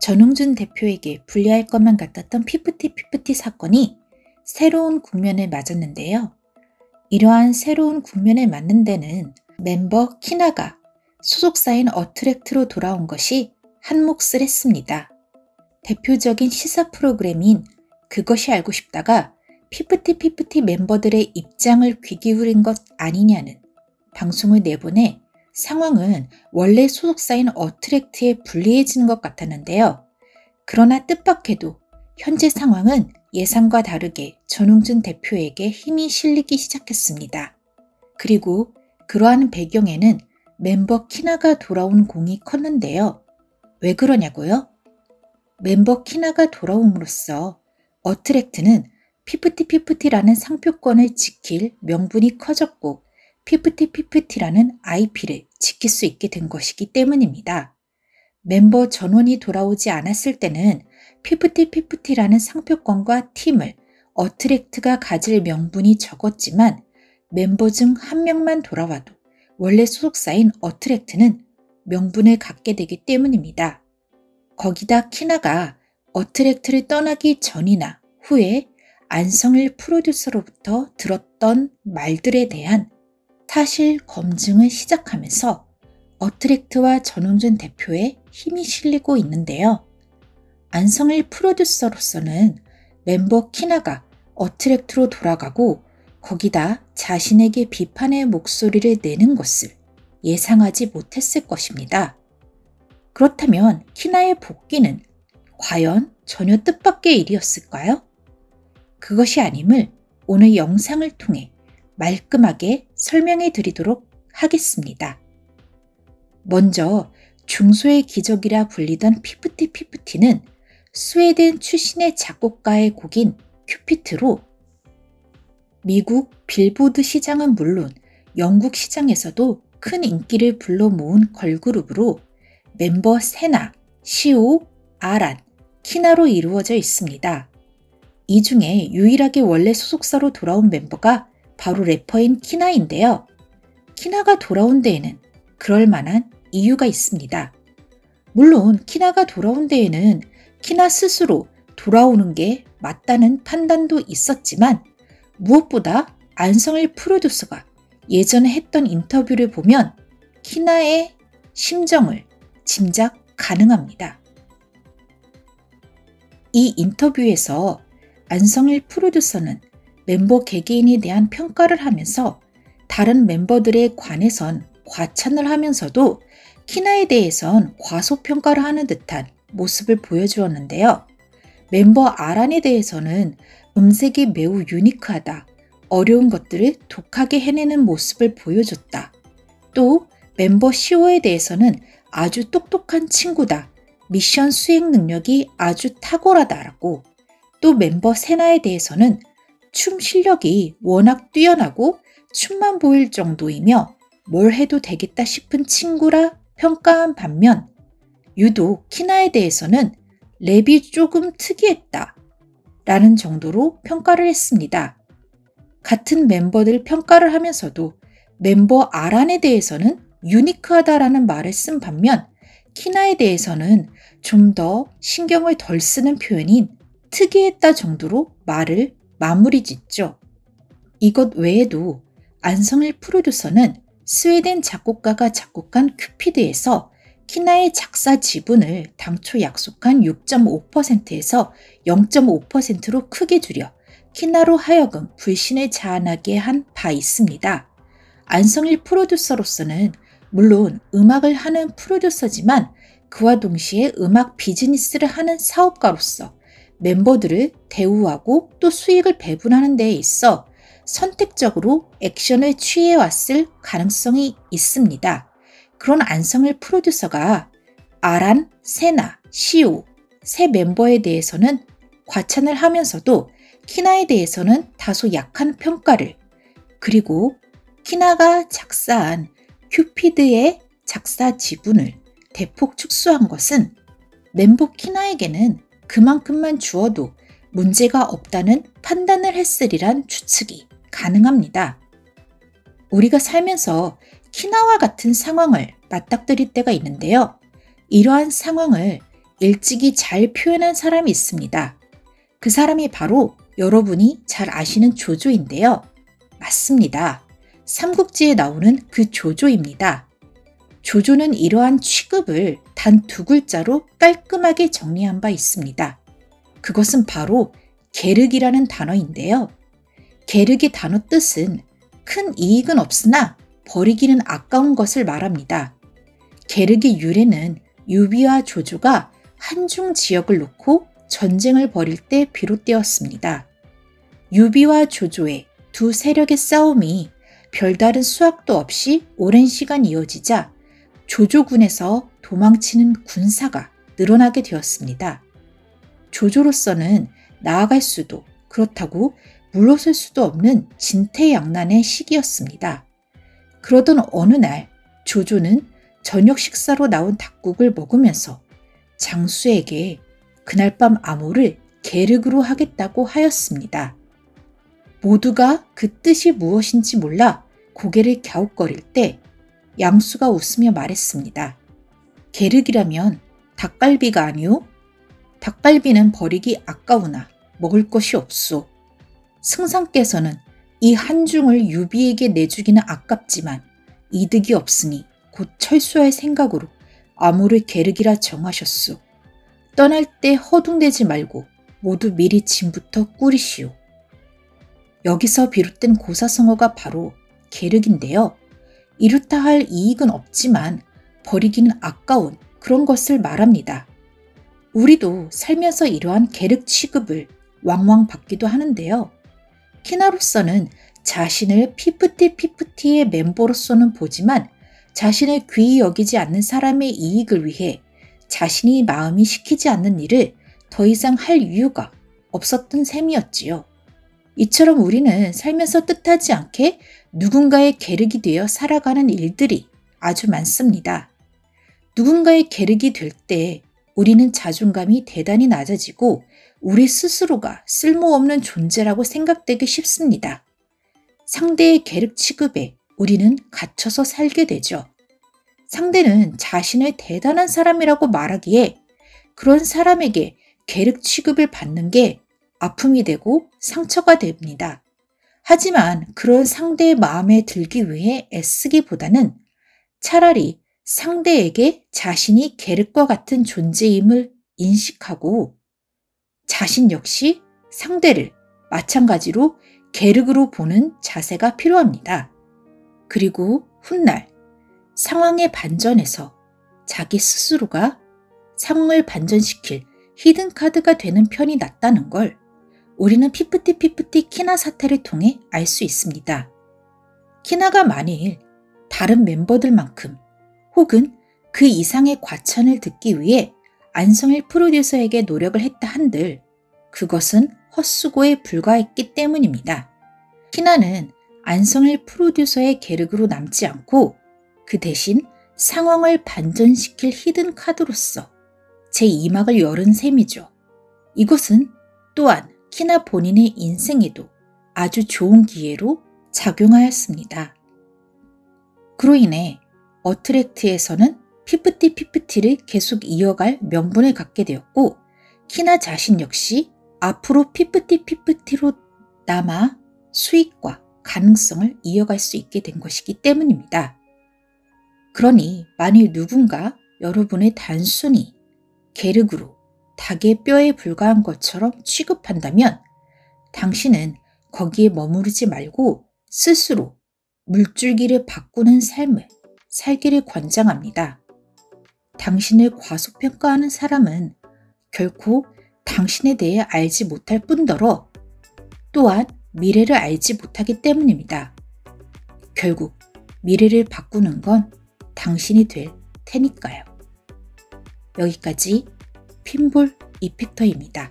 전홍준 대표에게 불리할 것만 같았던 피프티 피프티 사건이 새로운 국면에 맞았는데요. 이러한 새로운 국면에 맞는 데는 멤버 키나가 소속사인 어트랙트로 돌아온 것이 한 몫을 했습니다. 대표적인 시사 프로그램인 그것이 알고 싶다가 피프티 피프티 멤버들의 입장을 귀 기울인 것 아니냐는 방송을 내보내 상황은 원래 소속사인 어트랙트에 불리해지는 것 같았는데요. 그러나 뜻밖에도 현재 상황은 예상과 다르게 전홍준 대표에게 힘이 실리기 시작했습니다. 그리고 그러한 배경에는 멤버 키나가 돌아온 공이 컸는데요. 왜 그러냐고요? 멤버 키나가 돌아옴으로써 어트랙트는 피프티 피프티라는 상표권을 지킬 명분이 커졌고 피프티 피프티라는 IP를 지킬 수 있게 된 것이기 때문입니다. 멤버 전원이 돌아오지 않았을 때는 피프티 피프티라는 상표권과 팀을 어트랙트가 가질 명분이 적었지만 멤버 중 한 명만 돌아와도 원래 소속사인 어트랙트는 명분을 갖게 되기 때문입니다. 거기다 키나가 어트랙트를 떠나기 전이나 후에 안성일 프로듀서로부터 들었던 말들에 대한 사실 검증을 시작하면서 어트랙트와 전웅준 대표의 힘이 실리고 있는데요. 안성일 프로듀서로서는 멤버 키나가 어트랙트로 돌아가고 거기다 자신에게 비판의 목소리를 내는 것을 예상하지 못했을 것입니다. 그렇다면 키나의 복귀는 과연 전혀 뜻밖의 일이었을까요? 그것이 아님을 오늘 영상을 통해 말끔하게 설명해 드리도록 하겠습니다. 먼저 중소의 기적이라 불리던 피프티 피프티는 스웨덴 출신의 작곡가의 곡인 큐피트로 미국 빌보드 시장은 물론 영국 시장에서도 큰 인기를 불러 모은 걸그룹으로 멤버 세나, 시오, 아란, 키나로 이루어져 있습니다. 이 중에 유일하게 원래 소속사로 돌아온 멤버가 바로 래퍼인 키나인데요. 키나가 돌아온 데에는 그럴 만한 이유가 있습니다. 물론 키나가 돌아온 데에는 키나 스스로 돌아오는 게 맞다는 판단도 있었지만 무엇보다 안성일 프로듀서가 예전에 했던 인터뷰를 보면 키나의 심정을 짐작 가능합니다. 이 인터뷰에서 안성일 프로듀서는 멤버 개개인에 대한 평가를 하면서 다른 멤버들에 관해선 과찬을 하면서도 키나에 대해선 과소평가를 하는 듯한 모습을 보여주었는데요. 멤버 아란에 대해서는 음색이 매우 유니크하다, 어려운 것들을 독하게 해내는 모습을 보여줬다. 또 멤버 시오에 대해서는 아주 똑똑한 친구다, 미션 수행 능력이 아주 탁월하다라고 또 멤버 세나에 대해서는 춤 실력이 워낙 뛰어나고 춤만 보일 정도이며 뭘 해도 되겠다 싶은 친구라 평가한 반면 유독 키나에 대해서는 랩이 조금 특이했다 라는 정도로 평가를 했습니다. 같은 멤버들 평가를 하면서도 멤버 아란에 대해서는 유니크하다라는 말을 쓴 반면 키나에 대해서는 좀 더 신경을 덜 쓰는 표현인 특이했다 정도로 말을 마무리 짓죠. 이것 외에도 안성일 프로듀서는 스웨덴 작곡가가 작곡한 큐피드에서 키나의 작사 지분을 당초 약속한 6.5%에서 0.5%로 크게 줄여 키나로 하여금 불신을 자아나게 한 바 있습니다. 안성일 프로듀서로서는 물론 음악을 하는 프로듀서지만 그와 동시에 음악 비즈니스를 하는 사업가로서 멤버들을 대우하고 또 수익을 배분하는 데에 있어 선택적으로 액션을 취해 왔을 가능성이 있습니다. 그런 안성일 프로듀서가 아란, 세나, 시오 세 멤버에 대해서는 과찬을 하면서도 키나에 대해서는 다소 약한 평가를 그리고 키나가 작사한 큐피드의 작사 지분을 대폭 축소한 것은 멤버 키나에게는 그만큼만 주어도 문제가 없다는 판단을 했으리란 추측이 가능합니다. 우리가 살면서 키나와 같은 상황을 맞닥뜨릴 때가 있는데요. 이러한 상황을 일찍이 잘 표현한 사람이 있습니다. 그 사람이 바로 여러분이 잘 아시는 조조인데요. 맞습니다. 삼국지에 나오는 그 조조입니다. 조조는 이러한 취급을 단 두 글자로 깔끔하게 정리한 바 있습니다. 그것은 바로 계륵이라는 단어인데요. 계륵의 단어 뜻은 큰 이익은 없으나 버리기는 아까운 것을 말합니다. 계륵의 유래는 유비와 조조가 한중 지역을 놓고 전쟁을 벌일 때 비롯되었습니다. 유비와 조조의 두 세력의 싸움이 별다른 수학도 없이 오랜 시간 이어지자 조조군에서 도망치는 군사가 늘어나게 되었습니다. 조조로서는 나아갈 수도 그렇다고 물러설 수도 없는 진퇴양난의 시기였습니다. 그러던 어느 날 조조는 저녁 식사로 나온 닭국을 먹으면서 장수에게 그날 밤 암호를 계륵으로 하겠다고 하였습니다. 모두가 그 뜻이 무엇인지 몰라 고개를 갸웃거릴 때 양수가 웃으며 말했습니다. 계륵이라면 닭갈비가 아니오? 닭갈비는 버리기 아까우나 먹을 것이 없소. 승상께서는 이 한중을 유비에게 내주기는 아깝지만 이득이 없으니 곧 철수할 생각으로 암호를 계륵이라 정하셨소. 떠날 때 허둥대지 말고 모두 미리 짐부터 꾸리시오. 여기서 비롯된 고사성어가 바로 계륵인데요. 이렇다 할 이익은 없지만 버리기는 아까운 그런 것을 말합니다. 우리도 살면서 이러한 계륵 취급을 왕왕 받기도 하는데요. 키나로서는 자신을 피프티 피프티의 멤버로서는 보지만 자신을 귀히 여기지 않는 사람의 이익을 위해 자신이 마음이 시키지 않는 일을 더 이상 할 이유가 없었던 셈이었지요. 이처럼 우리는 살면서 뜻하지 않게 누군가의 계륵이 되어 살아가는 일들이 아주 많습니다. 누군가의 계륵이 될 때 우리는 자존감이 대단히 낮아지고 우리 스스로가 쓸모없는 존재라고 생각되기 쉽습니다. 상대의 계륵 취급에 우리는 갇혀서 살게 되죠. 상대는 자신을 대단한 사람이라고 말하기에 그런 사람에게 계륵 취급을 받는 게 아픔이 되고 상처가 됩니다. 하지만 그런 상대의 마음에 들기 위해 애쓰기보다는 차라리 상대에게 자신이 계륵과 같은 존재임을 인식하고 자신 역시 상대를 마찬가지로 계륵으로 보는 자세가 필요합니다. 그리고 훗날 상황의 반전에서 자기 스스로가 상황을 반전시킬 히든 카드가 되는 편이 낫다는 걸 우리는 피프티 피프티 키나 사태를 통해 알 수 있습니다. 키나가 만일 다른 멤버들만큼 혹은 그 이상의 과찬을 듣기 위해 안성일 프로듀서에게 노력을 했다 한들 그것은 헛수고에 불과했기 때문입니다. 키나는 안성일 프로듀서의 계륵으로 남지 않고 그 대신 상황을 반전시킬 히든 카드로서 제2막을 열은 셈이죠. 이것은 또한 키나 본인의 인생에도 아주 좋은 기회로 작용하였습니다. 그로 인해 어트랙트에서는 피프티 피프티를 계속 이어갈 명분을 갖게 되었고 키나 자신 역시 앞으로 피프티 피프티로 남아 수익과 가능성을 이어갈 수 있게 된 것이기 때문입니다. 그러니 만일 누군가 여러분의 단순히 계륵으로 닭의 뼈에 불과한 것처럼 취급한다면 당신은 거기에 머무르지 말고 스스로 물줄기를 바꾸는 삶을 살기를 권장합니다. 당신을 과소평가하는 사람은 결코 당신에 대해 알지 못할 뿐더러 또한 미래를 알지 못하기 때문입니다. 결국 미래를 바꾸는 건 당신이 될 테니까요. 여기까지 핀볼 이펙터입니다.